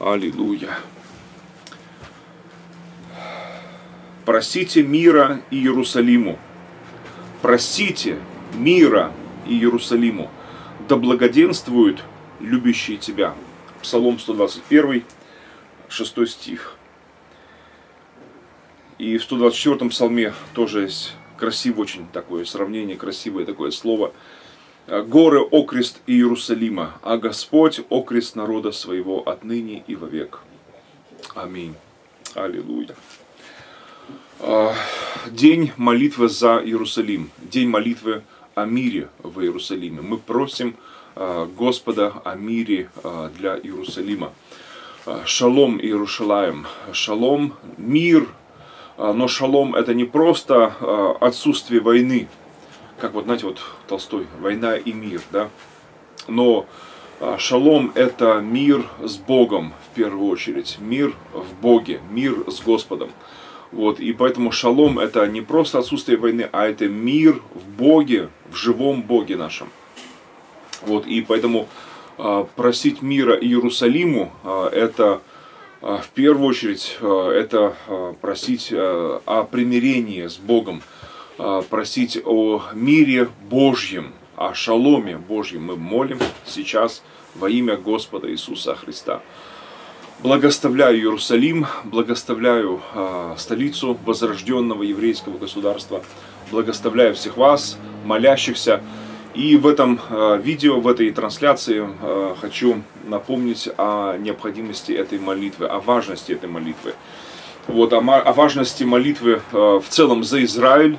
Аллилуйя. Просите мира Иерусалиму. Просите мира Иерусалиму. Да благоденствуют любящие тебя. Псалом 121, 6 стих. И в 124 псалме тоже есть красивое очень такое сравнение, красивое такое слово. Горы – окрест Иерусалима, а Господь – окрест народа своего отныне и вовек. Аминь. Аллилуйя. А, день молитвы за Иерусалим, день молитвы о мире в Иерусалиме. Мы просим а, Господа о мире для Иерусалима. Шалом Иерушалаем, шалом, мир но шалом это не просто отсутствие войны, как вот, знаете, вот Толстой, война и мир, да, но а, шалом это мир с Богом в первую очередь, мир в Боге, мир с Господом. Вот, и поэтому шалом это не просто отсутствие войны, а это мир в Боге, в живом Боге нашем. Вот, и поэтому просить мира Иерусалиму, это а, в первую очередь а, это а, просить о примирении с Богом, просить о мире Божьем, о шаломе Божьем. Мы молим сейчас во имя Господа Иисуса Христа. Благоставляю Иерусалим, благоставляю столицу возрожденного еврейского государства, благоставляю всех вас, молящихся, и в этом э, видео, в этой трансляции э, хочу напомнить о необходимости этой молитвы, о важности этой молитвы. Вот, о, о важности молитвы э, в целом за Израиль,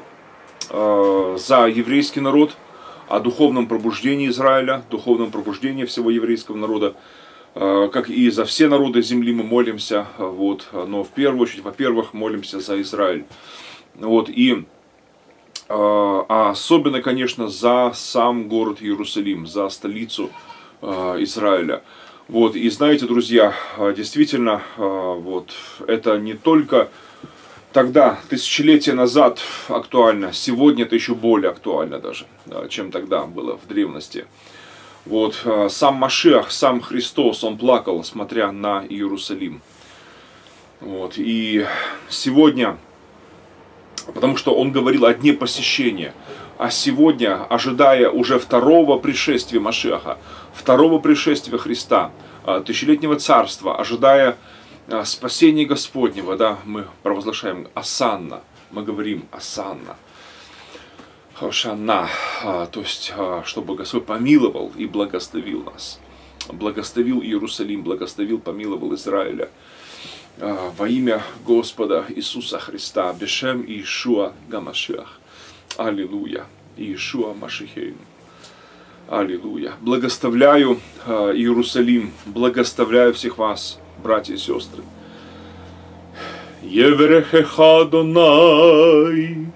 за еврейский народ, о духовном пробуждении Израиля, духовном пробуждении всего еврейского народа, как и за все народы земли мы молимся, вот, но в первую очередь, во-первых, молимся за Израиль. Вот, и а, особенно, конечно, за сам город Иерусалим, за столицу Израиля. Вот, и знаете, друзья, действительно, вот, это не только тогда, тысячелетия назад актуально, сегодня это еще более актуально даже, чем тогда было в древности. Вот, сам Машиах, сам Христос, он плакал, смотря на Иерусалим. Вот, и сегодня потому что он говорил о дне посещения. А сегодня, ожидая уже второго пришествия Машеха, второго пришествия Христа, а, тысячелетнего царства, ожидая а, спасения Господнего, да, мы провозглашаем Асанна, мы говорим Асанна, Хошана, а, то есть, чтобы Господь помиловал и благословил нас, благословил Иерусалим, благословил, помиловал Израиля. А, во имя Господа Иисуса Христа, Бешем Иешуа Гамашиах. Аллилуйя. Иешуа Машихейну. Аллилуйя. Благоставляю Иерусалим, благоставляю всех вас, братья и сестры. Еврехеха Донай,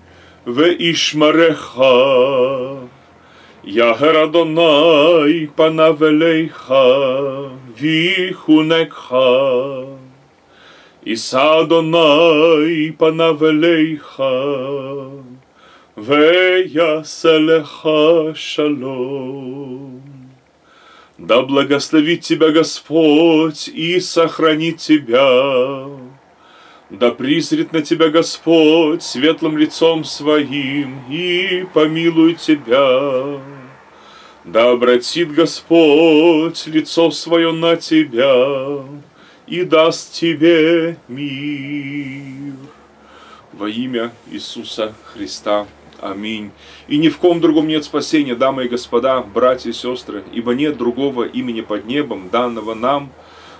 ве Ишмареха, Яхер Адонай панавелейха, вихунекха. Иса Адонай панавелейха, ве яселеха шалом. Да благословит тебя Господь и сохранит тебя. Да призрит на тебя Господь светлым лицом своим и помилует тебя. Да обратит Господь лицо свое на тебя и даст тебе мир. Во имя Иисуса Христа. Аминь. И ни в ком другом нет спасения, дамы и господа, братья и сестры, ибо нет другого имени под небом, данного нам,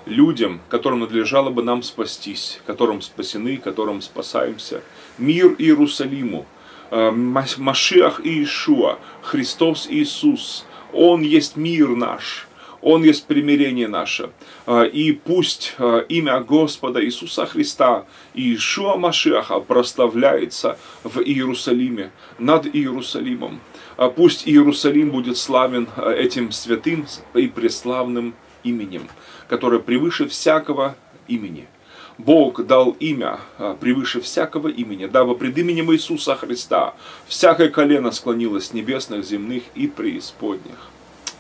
людям, которым надлежало бы нам спастись, которым спасены, которым спасаемся. Мир Иерусалиму, э, Машиах Иешуа, Христос Иисус, Он есть мир наш, он есть примирение наше. А, и пусть а, имя Господа Иисуса Христа и Ишуа Машиаха прославляется в Иерусалиме, над Иерусалимом. А пусть Иерусалим будет славен этим святым и преславным именем, которое превыше всякого имени. Бог дал имя превыше всякого имени, дабы пред именем Иисуса Христа всякое колено склонилось небесных, земных и преисподних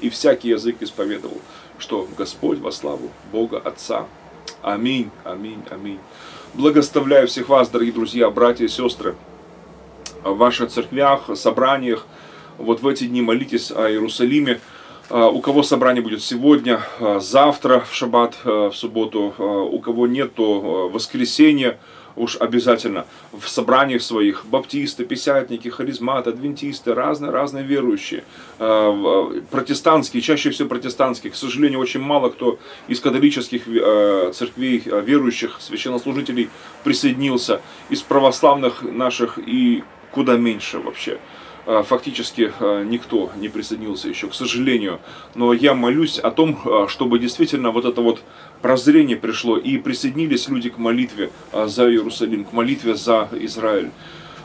и всякий язык исповедовал, что Господь во славу Бога Отца Аминь, аминь, аминь. Благословляю всех вас, дорогие друзья, братья и сестры, в ваших церквях, собраниях. Вот в эти дни молитесь о Иерусалиме. А, у кого собрание будет сегодня, а, завтра в шаббат, а, в субботу, у кого нет, то воскресенье уж обязательно в собраниях своих баптисты, писятники, харизматы, адвентисты, разные-разные верующие, протестантские, чаще всего протестантские. К сожалению, очень мало кто из католических церквей верующих, священнослужителей присоединился, из православных наших и куда меньше вообще. А, фактически а, никто не присоединился еще, к сожалению. Но я молюсь о том, а, чтобы действительно вот это вот прозрение пришло и присоединились люди к молитве за Иерусалим, к молитве за Израиль.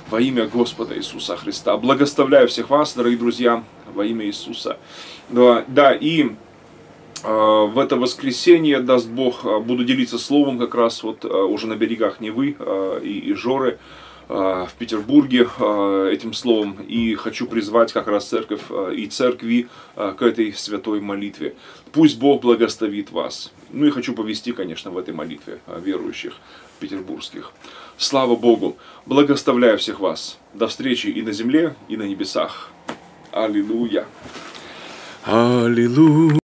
Во имя Господа Иисуса Христа. Благословляю всех вас, дорогие друзья, во имя Иисуса. Да, да и в это воскресенье, даст Бог, буду делиться словом как раз вот уже на берегах Невы и, и Жоры. Э, в Петербурге э, этим словом и хочу призвать как раз церковь э, и церкви к этой святой молитве. Пусть Бог благословит вас. Ну и хочу повести, конечно, в этой молитве верующих петербургских. Слава Богу! Благословляю всех вас. До встречи и на земле, и на небесах. Аллилуйя! Аллилуйя!